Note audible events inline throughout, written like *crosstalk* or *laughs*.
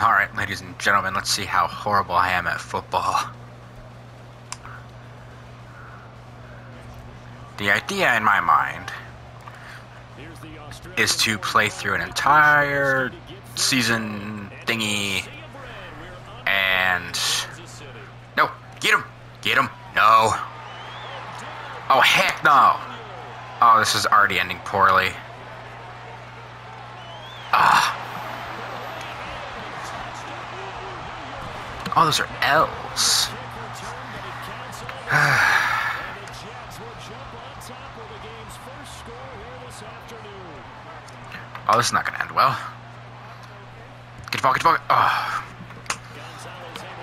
Alright, ladies and gentlemen, let's see how horrible I am at football. The idea in my mind is to play through an entire season thingy and... No! Get him! Get him! No! Oh, heck no! Oh, this is already ending poorly. Ah. Oh, those are L's. *sighs* oh, this is not going to end well. Get ball, get ball. Oh.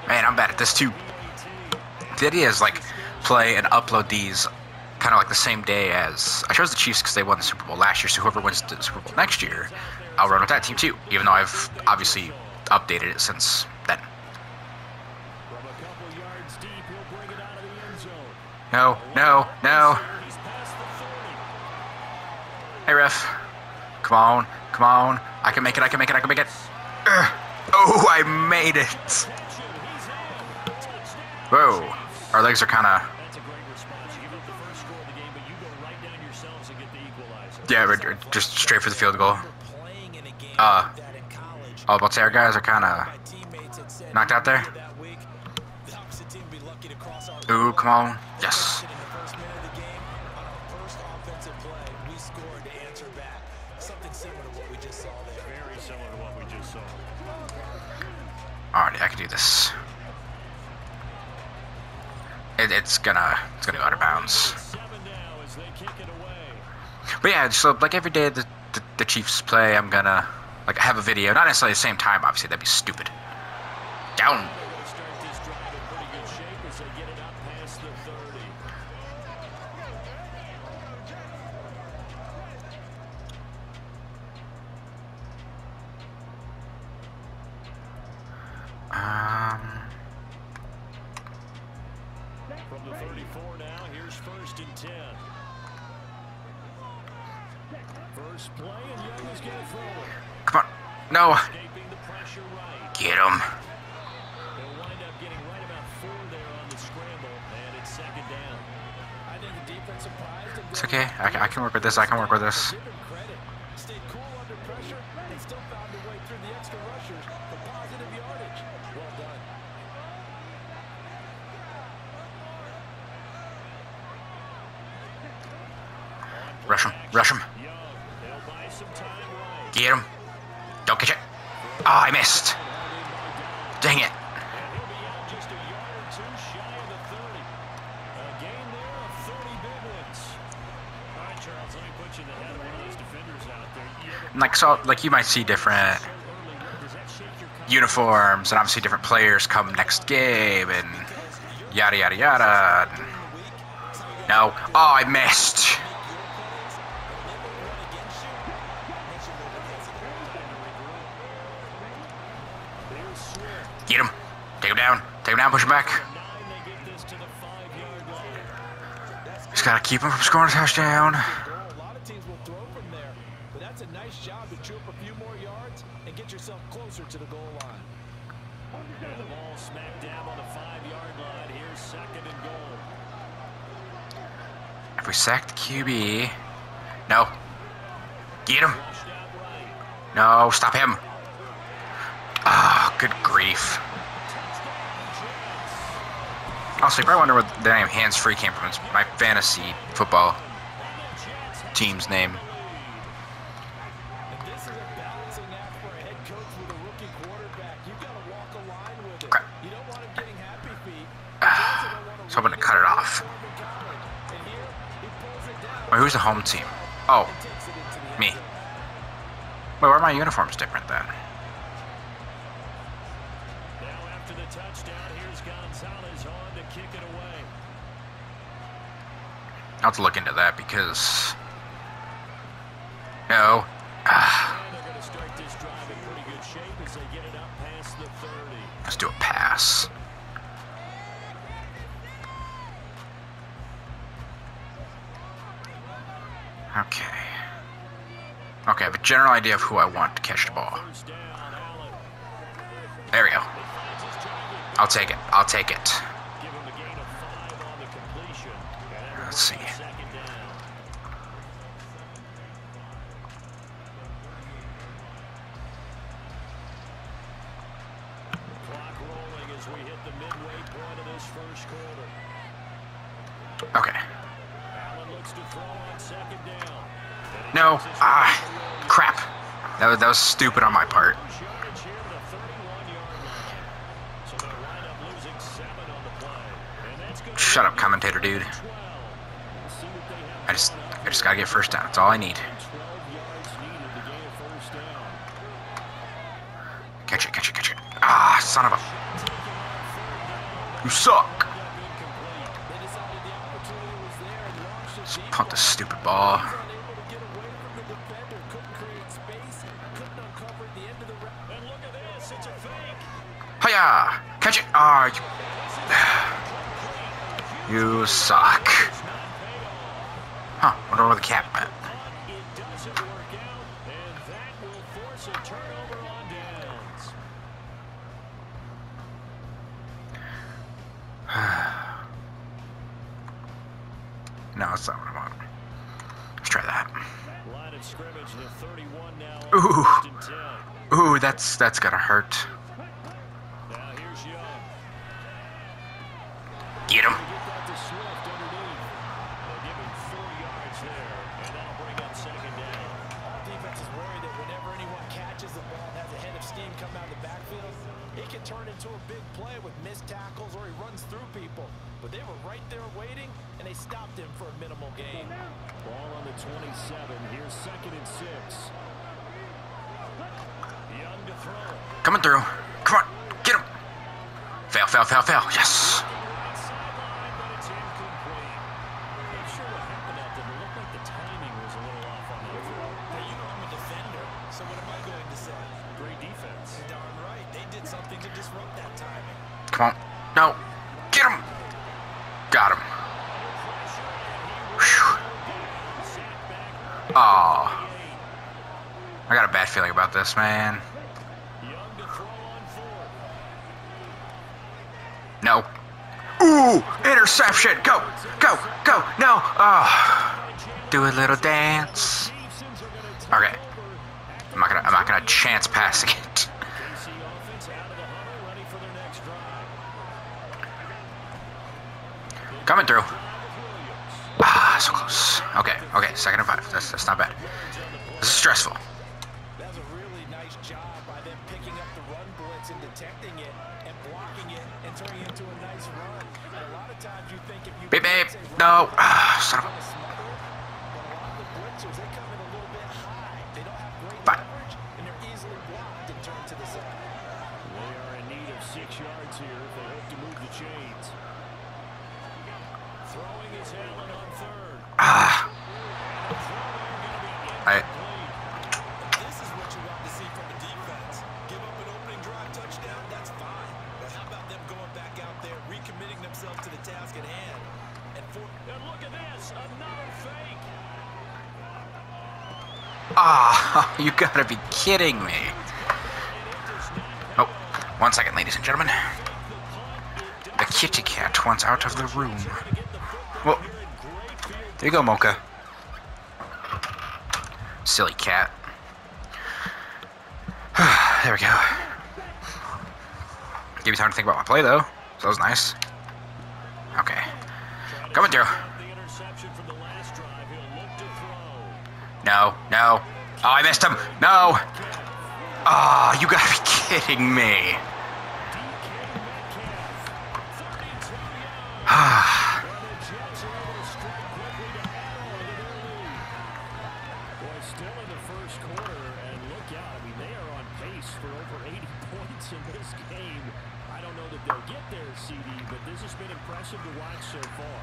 Man, I'm bad at this too. The idea is like play and upload these kind of like the same day as I chose the Chiefs because they won the Super Bowl last year. So whoever wins the Super Bowl next year, I'll run with that team too. Even though I've obviously updated it since No, no, no. Hey ref, come on, come on. I can make it. I can make it. I can make it. Ugh. Oh, I made it. Whoa, our legs are kind of Yeah, we're just straight for the field goal. Uh, all about our guys are kind of knocked out there. Ooh, come on. It, it's gonna, it's gonna go out of bounds. But yeah, so like every day the, the, the Chiefs play, I'm gonna like have a video. Not necessarily the same time, obviously. That'd be stupid. Down. This. I can work with this. Rush him. Rush him. Get him. Don't catch it. Oh, I missed. Dang it. Like so, like you might see different uniforms and obviously different players come next game and yada yada yada. No. Oh, I missed. Get him. Take him down. Take him down. Push him back. Just gotta keep him from scoring a touchdown. To the goal line. And the ball smack dab on the five-yard line. Here's second and goal. If we sack the QB, no. Get him. No, stop him. Ah, good grief. Also, you probably wonder where the name Hands Free came from. It's my fantasy football team's name. It down Wait, who's the home team? Oh, and takes it into the me. Wait, why are my uniforms different then? Now after the touchdown, here's Gonzalez on to kick it away. I'll have to look into that because. Okay. Okay, I have a general idea of who I want to catch the ball. There we go. I'll take it. I'll take it. That was, stupid on my part. Yardage here at the 31-yard line. So they'll wind up losing seven on the play. And that's gonna Shut up, commentator dude. 12. We'll see what they have I just, I just gotta get first down. That's all I need. 12 yards needed to gain first down. Catch it, catch it, catch it. Ah, son of a. You suck. Just punt the stupid ball. Hiya! Catch it! Ah, you... you suck. Huh, wonder where the cap went. It doesn't work out, and that will force a turnover on downs. No, that's not what I want. Let's try that. Line of scrimmage, the 31 now. Ooh. First and 10. Ooh, that's that's gonna hurt. Play with missed tackles or he runs through people. But they were right there waiting, and they stopped him for a minimal gain. Ball on the 27. Here's second and six. Young to throw. Coming through. Come on, get him. Fail, fail, fail, fail. Yes. Coming through. Ah, so close. Okay, okay. Second and five. That's that's not bad. This is stressful. That was a really nice job by them picking up the run blitz and detecting it and blocking it and turning it into a nice run. And a lot of times you think if you Beep, beep. blitz a run, No. Ah, son of a. you gotta be kidding me. Oh, one second, ladies and gentlemen. The kitty cat wants out of the room. Well, there you go, Mocha. Silly cat. *sighs* there we go. Give me time to think about my play, though. So that was nice. Okay. Coming through. The interception from the last drive, he'll look to throw. No, no. Oh, I missed him. No. Oh, you gotta be kidding me. Boy, still in the first quarter, and look out. I mean, they are on pace for over 80 points in this game. I don't know that they'll get there, CD, but this has been impressive to watch so far.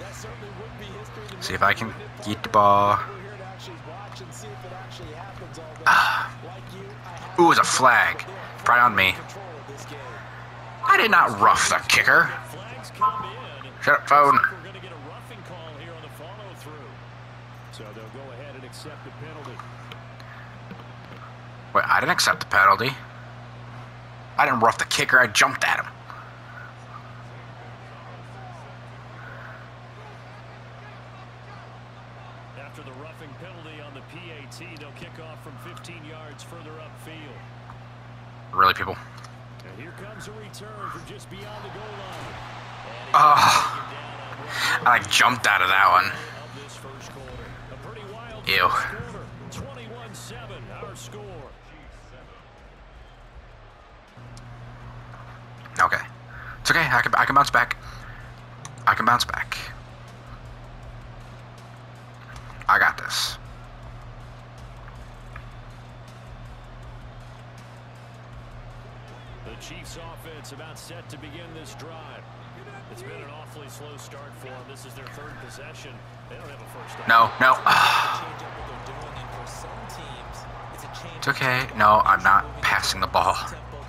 that certainly would be history to See if I can get the ball. We're here to actually watch and see if it actually happens all day. Ah. like you, I have Ooh, it's a flag. believe that they're Probably on me. in control of this game. I did not rough the kicker. Flags come in. Shut up, phone. Looks like We're going to get a roughing call here on the follow-through. So they'll go ahead and accept the penalty. Wait, I didn't accept the penalty. I didn't rough the kicker. I jumped at him. Goal people? Oh, ah. I jumped out of that one. Of this first quarter. A pretty wild Ew. 21-7. Okay. It's okay. I can, I can bounce back. I can bounce back. I got this. Chiefs offense about set to begin this drive. It's been an awfully slow start for them. This is their third possession. They don't have a first down. No, no. change up what they're doing, and for some teams, it's a change It's okay. No, I'm not passing the ball.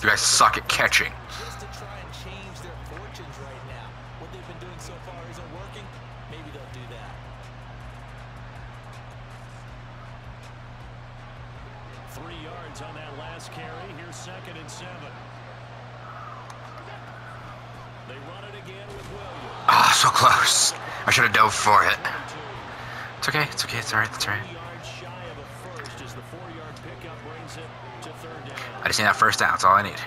You guys suck at catching. try and change their fortunes right now. What they've been doing so far isn't working. Maybe they'll do that. Three yards on that last carry. Here's second and seven. They Ah, so close. I should have dove for it. It's okay. It's okay. It's alright. It's alright. I just need that first down. That's all I need.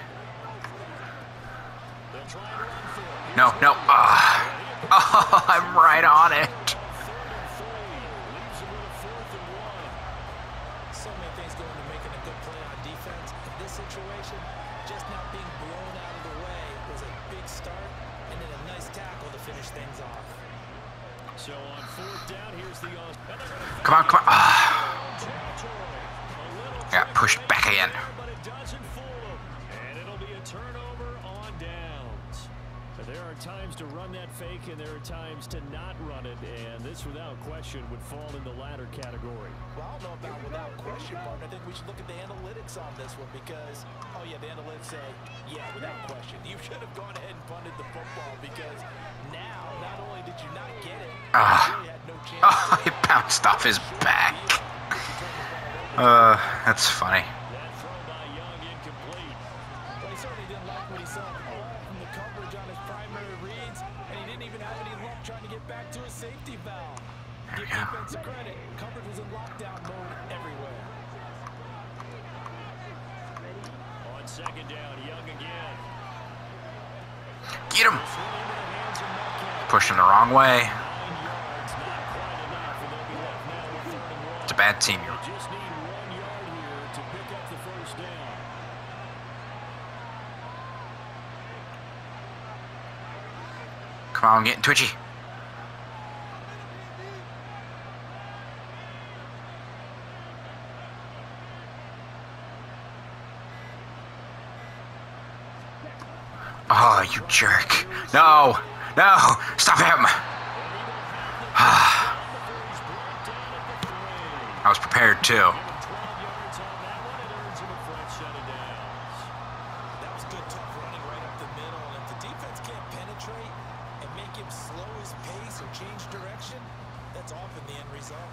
No, no. Ah. *laughs* Oh, I'm right on it. Come on, come on. Ah. territory. A little I got pushed back again. but it doesn't fool them. And it'll be a turnover on downs. But There are times to run that fake, and there are times to not run it, and this, without question, would fall in the latter category. Well, I don't know about without question, partner. I think we should look at the analytics on this one because, oh yeah, the analytics say, yeah, without question. You should have gone ahead and punted the football because now, not only did you not get it, Ah. Oh, he bounced off his back. Uh, that's funny. Get him. Into the wrong way. It's a bad team. Come on, I'm getting twitchy. Oh, you jerk. No, no, stop him. *sighs* I was prepared too. 12 yards on that one. It earns him a fresh set of downs. That was good tough running right up the middle. If the defense can't penetrate and make him slow his pace or change direction, that's often the end result.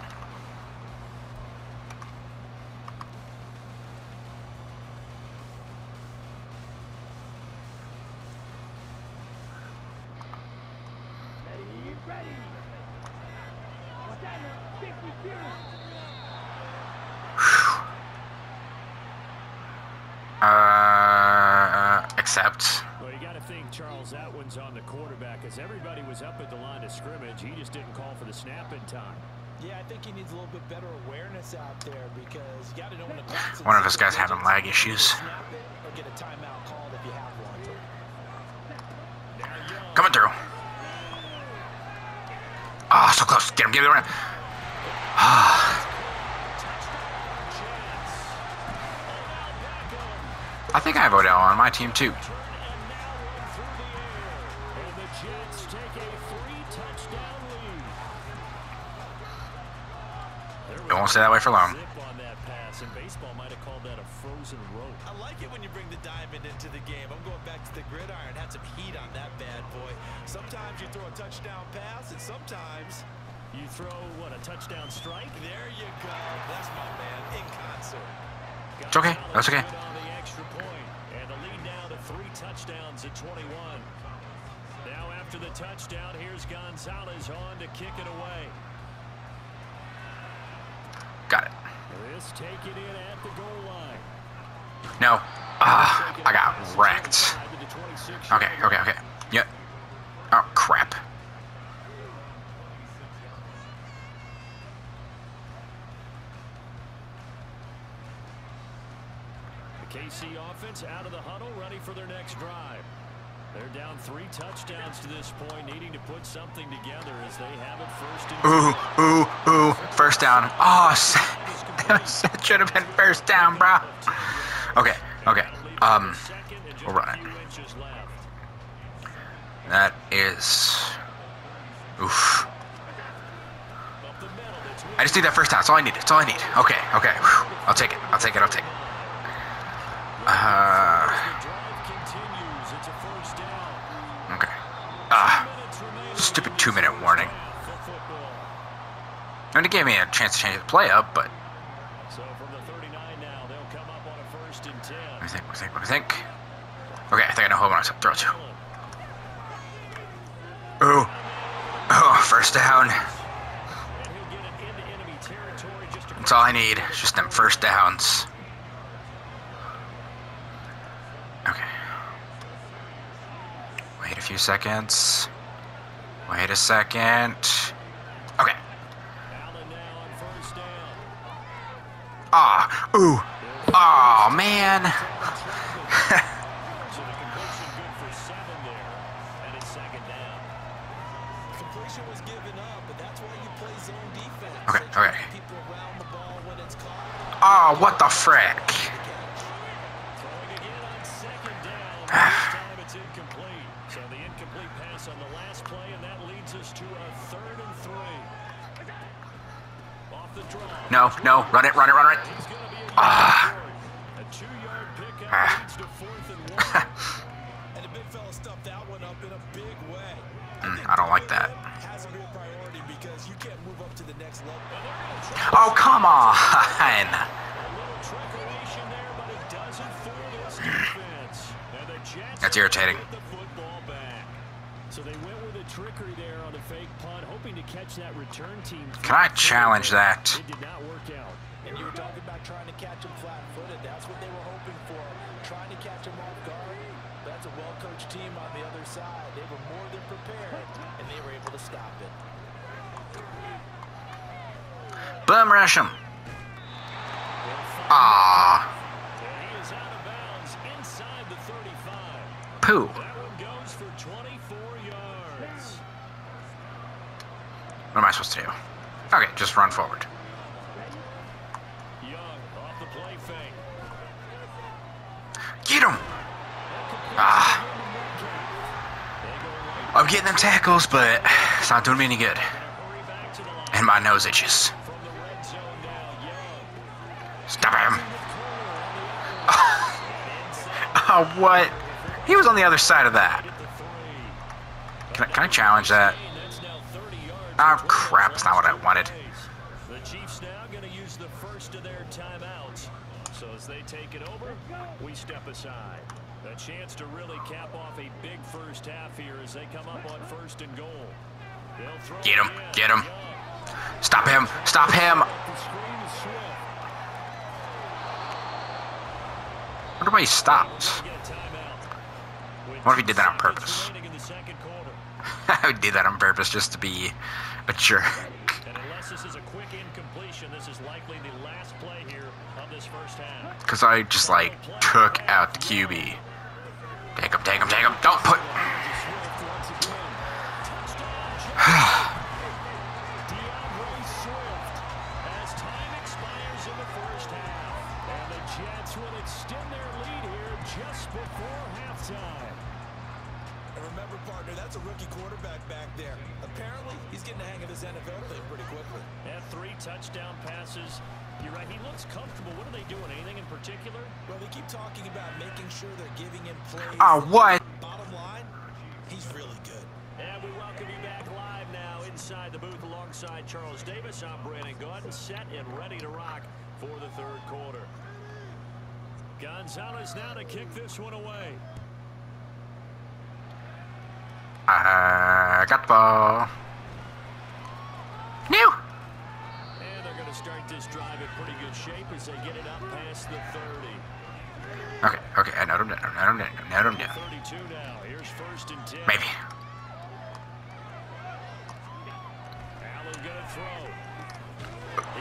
Charles, that one's on the quarterback as everybody was up at the line of scrimmage. He just didn't call for the snap in time. Yeah, I think he needs a little bit better awareness out there because you got to know when the clock's One of us guys having lag issues. Snap it or get a timeout called if you have one. Coming through. Ah, so close. Get him, get him. get him. Ah, I think I have Odell on my team too. Jets take a three-touchdown lead. There It won't stay that way for long. On that pass, and baseball might have called that a frozen rope. I like it when you bring the diamond into the game. I'm going back to the gridiron. Had some heat on that bad boy. Sometimes you throw a touchdown pass, and sometimes You throw, what, a touchdown strike? there you go. That's my man in concert. It's okay. That's okay. On the extra point, and the lead now to three touchdowns at 21. After the touchdown, here's Gonzalez on to kick it away. Got it. This take it in at the goal line. No. Ah, I got wrecked. Okay, okay, okay. Yep. Oh, crap. The KC offense out of the huddle, ready for their next drive. They're down three touchdowns to this point, needing to put something together as they have it first and Ooh, ooh, ooh. First down. Oh, that *laughs* should have been first down, bro. Okay, okay. Um, we'll run it. That is. Oof. I just need that first down. That's all I need. That's all I need. Okay, okay. Whew. I'll take it. I'll take it. I'll take it. Uh, stupid two minute warning. I mean, it gave me a chance to change the play up, but So from the 39 now, they'll come up on a first and 10. let me think, let me think, let me think. Okay, I think I know who I'm gonna throw to. Ooh. Oh, first down. And he'll get it into enemy territory just across That's all I need. It's just them first downs. Okay. Wait a few seconds. Wait a second. Okay. Ah. Ooh. Oh man. *laughs* So the completion good for seven No. Run it, run it, run it. Ah. Ah. leads *laughs* to fourth and one. And the big fella stuffed that one up in a big way. Mm, I don't like that. Oh, come on. *laughs* That's irritating. So they went with a trickery there on a fake punt, hoping to catch that return team. Can I challenge that? It did not work out. And you were talking about trying to catch him flat-footed. That's what they were hoping for. Trying to catch him off guard. That's a well-coached team on the other side. They were more than prepared, and they were able to stop it. Boom, rush him. Ah, And What am I supposed to do? Okay, just run forward. Get him. Ah, I'm getting them tackles, but it's not doing me any good. And my nose itches. Stop him. Oh, *laughs* what? He was on the other side of that. Can I, can I challenge that? Oh, crap. That's not what I wanted. The Chiefs now going to use the first of their timeouts. So as they take it over, we step aside. A chance to really cap off a big first half here as they come up on first and goal. Get him, get him. Stop him. Stop him. Screen wonder why he stopped. Get a What if he did that on purpose? Remaining in the second quarter. I would do that on purpose just to be a jerk. And unless this is a quick incompletion, this is likely the last play here of this first half. Because I just, like, took out the QB. Take him, take him, take him. Don't put... Swift once again. Touchdown, DeAndre Swift as time expires in the first half. And the Jets will extend their lead here just before halftime. And remember, partner, that's a rookie quarterback back there. Apparently, he's getting the hang of this NFL thing pretty quickly. And three touchdown passes. You're right, he looks comfortable. What are they doing? Anything in particular? Well, they keep talking about making sure they're giving him plays. Oh, what? Bottom line, he's really good. And we welcome you back live now inside the booth alongside Charles Davis. I'm Brandon Gaudin, set and ready to rock for the third quarter. Gonzalez now to kick this one away. Got the ball. New. And they're going to start this drive at pretty good shape as they get it up past the 30. Okay, okay, I know him down, I know him down, I know him down. 32 now. Here's first and 10. Maybe. Allen gonna throw.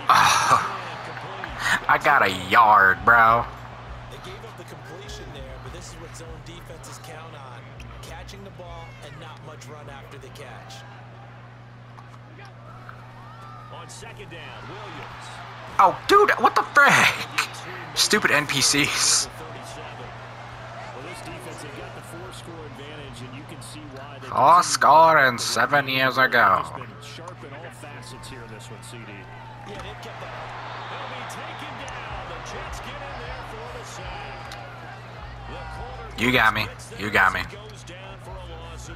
Ah. gets it complete. I got a yard, bro. Ball and not much run after the catch. On second down, Williams. Oh, dude, what the frick? Get two more Stupid NPCs. the 37. Well, this defense, they've got the four-score and you can see why they Four continue to scoring seven years ago. just been sharp in all facets here in this one, CD. Yeah, they kept that. They'll be taken down. The Jets get in there for the sack. The corner You got me. You got me.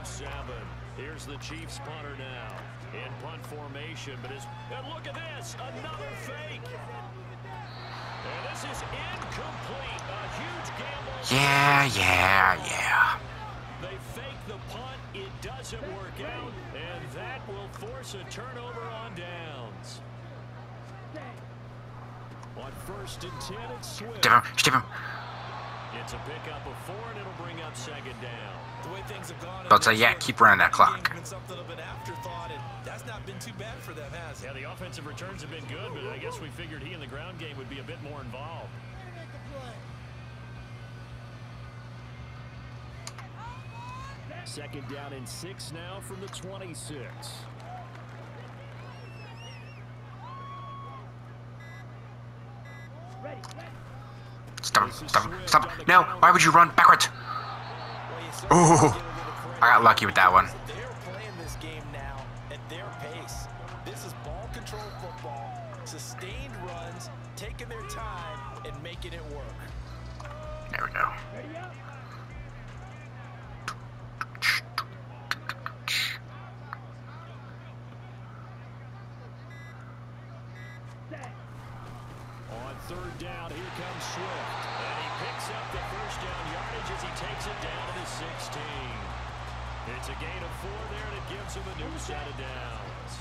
Seven. Here's the Chiefs punter now in punt formation, but his and look at this, another fake. And this is incomplete. A huge gamble. Yeah, yeah, yeah. They fake the punt. It doesn't work out, and that will force a turnover on downs. On first and ten, it's Swift. Step him, step him. It's a pickup of four, and it'll bring up second down. The way things have gone. But, uh, yeah, keep running that clock. Been something of an afterthought, and that's not been too bad for them, has it? Yeah, the offensive returns have been good, but I guess we figured he and the ground game would be a bit more involved. Second down and six now from the 26. Stop stop stop him. Why would you run backwards? Credit. I got lucky with that one. Sustained runs, taking their time and making it work. There we go. On third down, here comes Swift. And he picks up the first down yardage as he takes it down to the 16. It's a gain of four there, and it gives him a new set of downs.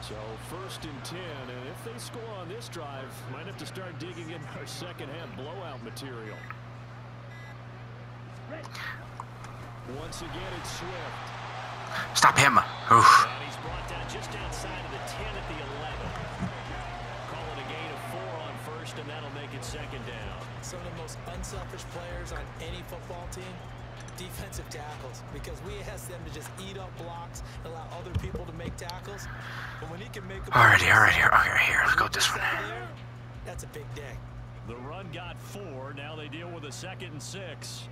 So first and 10, and if they score on this drive, might have to start digging in our second half blowout material. Once again, it's Swift. Stop him. Oof. First, and that'll make it second down. Some of the most unselfish players on any football team, defensive tackles, because we ask them to just eat up blocks, allow other people to make tackles. But when he can make them Alrighty, alright, here, okay, here, let's go with this one. There, that's a big day. The run got four. Now they deal with a second and six.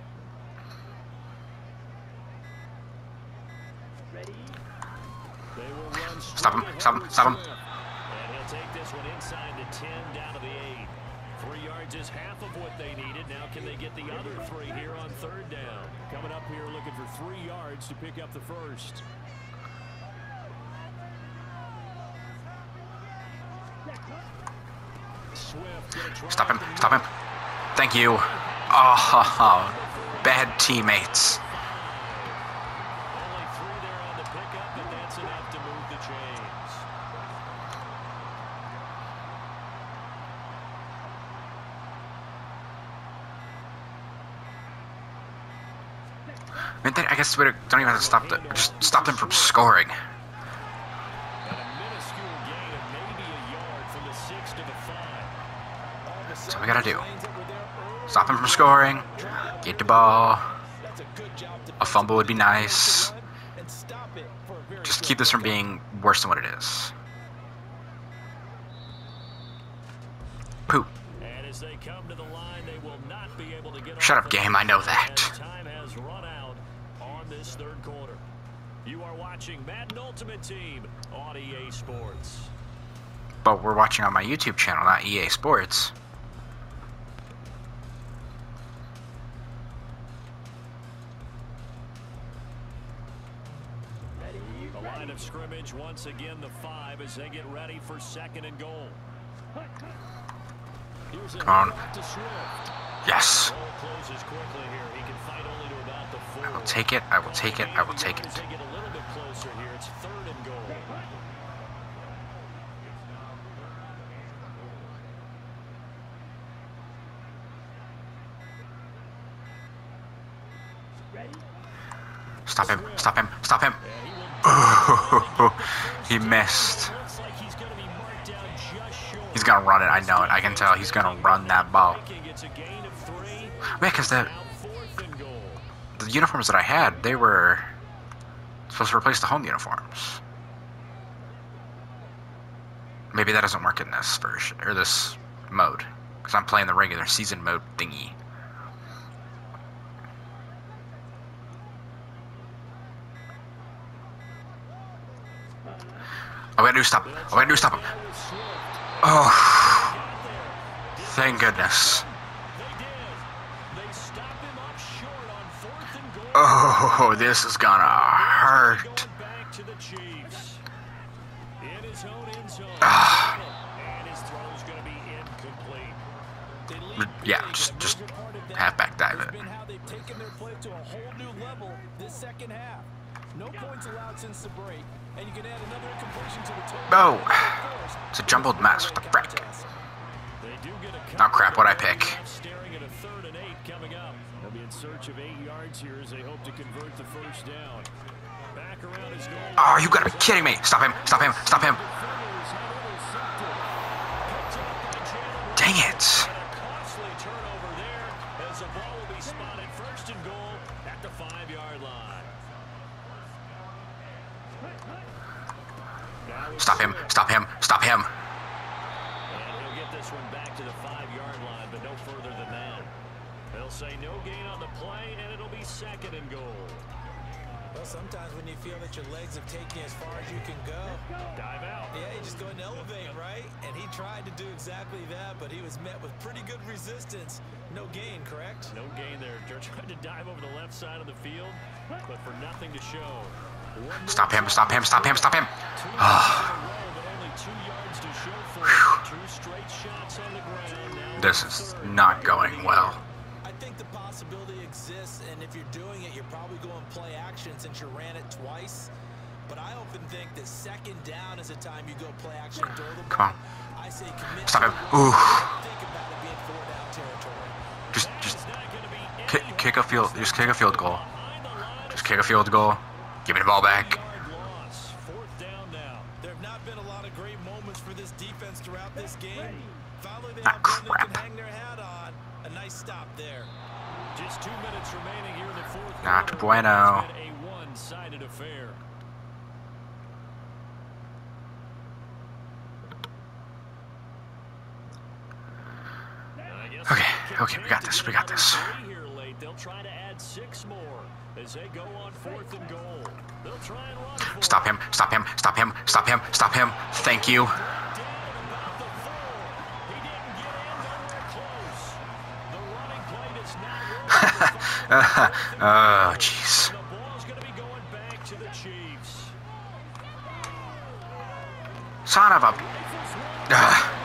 They will run Stop him, stop him, stop him. And he'll take this one inside the 10 down to the 8. Three yards is half of what they needed. Now can they get the other three here on third down? Coming up here looking for three yards to pick up the first. Swift gonna try Stop him, stop him. Thank you. Oh, bad teammates. I, mean, I guess we don't even have to stop the, just stop them from scoring. And a minuscule gain of maybe a yard from the six to the five. All That's what we gotta do. lanes that were there early, Stop them from scoring. Get the ball. a good job A fumble would be nice. defensively. And stop it for a very Just keep this from being worse than what it is. Poop. And as they come to the line, they will not be able to get Shut up, game, I know that. This third quarter. You are watching Madden Ultimate Team on EA Sports. But we're watching on my YouTube channel, not EA Sports. The line of scrimmage once again the five as they get ready for second and goal. Come on. handoff to Swift. Yes. I will take it. I will take it. I will take it. Stop him. Stop him. Stop him. Oh, *laughs* he missed. He's gonna run it. I know it. I can tell he's gonna run that ball. Wait, because the the uniforms that I had, they were supposed to replace the home uniforms. Maybe that doesn't work in this version or this mode because I'm playing the regular season mode thingy. Oh, I gotta do stop. Oh, I gotta do stop him. Oh, thank goodness. To be incomplete. They lead Yeah, just just halfback dive it. this. No. It's a jumbled mess. What the frick? Oh, crap, what'd I pick? Staring at a third and eight coming up. They'll be in search of eight yards here as they hope to convert the first down. Back around his goal. Oh, you gotta be kidding me! Stop him! Stop him! Stop him! Defenders have intercepted. Picked up by Jalen Dang it! And a costly turnover there as the ball will be spotted first and goal at the five-yard line. Now it's Stop him! Stop him! Stop him! And he'll get this one back to the five-yard line, but no further than that. They'll say no gain on the play, and it'll be second and goal. Well, sometimes when you feel that your legs have taken you as far as you can go, Dive out. yeah, you just go and elevate, right? And he tried to do exactly that, but he was met with pretty good resistance. No gain, correct? No gain there. They're trying to dive over the left side of the field, but for nothing to show. Stop him! Stop him! Stop him! Stop him! Two Ah. Yards in a row, but only two yards to show for it. Two straight shots on the ground. Now This is not going well. I think the possibility exists, and if you're doing it, you're probably going play action since you ran it twice. But I often think that second down is a time you go play action the Come on. I say commit Stop him. Ooh. It being four down territory. Just, just is not gonna be kick, kick a field. Just kick a field goal. the. Just kick a field goal. Give me the ball back. Ah, the fourth Not bueno. Okay, okay, we got this, we got this. Stop him! Stop him! Stop him! Stop him! Stop him! Thank you. The *laughs* ah, jeez. Son of a. *laughs*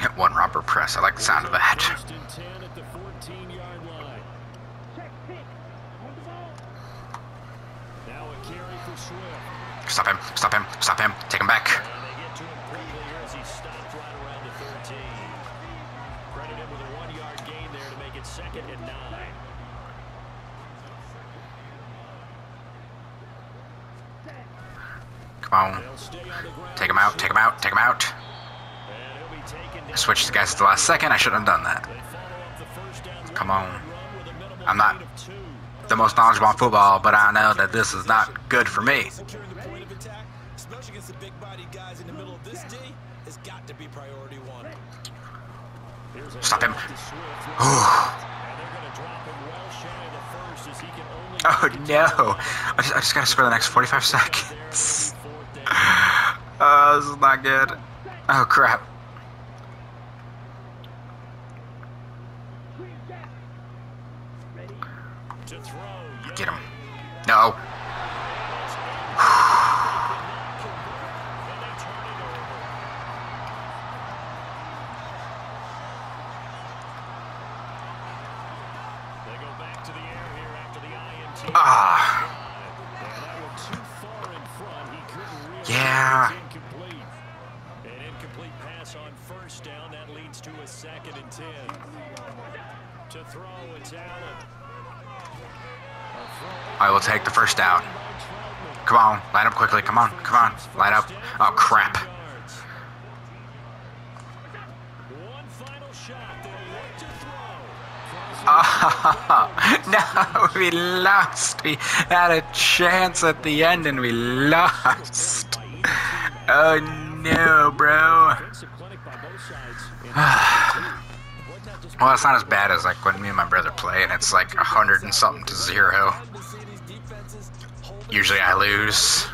Hit one rubber press. I like the sound of that. First and 10 at the 14-yard line. Now a carry for Swift. Stop him! Stop him! Stop him! Take him back. And they get to him quickly here as he stopped right around the 13. Credit him with a one-yard gain there to make it second and nine. Come on. Take him out. Take him out. Take him out. I switched the guys at the last second. I shouldn't have done that. Come on. I'm not the most knowledgeable on football, but I know that this is not good for me. Against the big-bodied guys in the middle of this D, has got to be priority one. Stop him. handoff to Swift. Oh *sighs* And they're going to drop him well shy of the first as he can only oh, no! I just, I just gotta spend the next 45 seconds. *sighs* Oh, this is not good. Oh crap. Couldn't Yeah. An incomplete pass on first down. That leads to a second and ten. To throw, it's Allen. I will take the first down. Come on, line up quickly. Come on, come on, line up. Oh crap. *laughs* we lost. We had a chance at the end and we lost. Oh no, bro. *sighs* Well, it's not as bad as like when me and my brother play and it's like a hundred and something to zero. Usually I lose.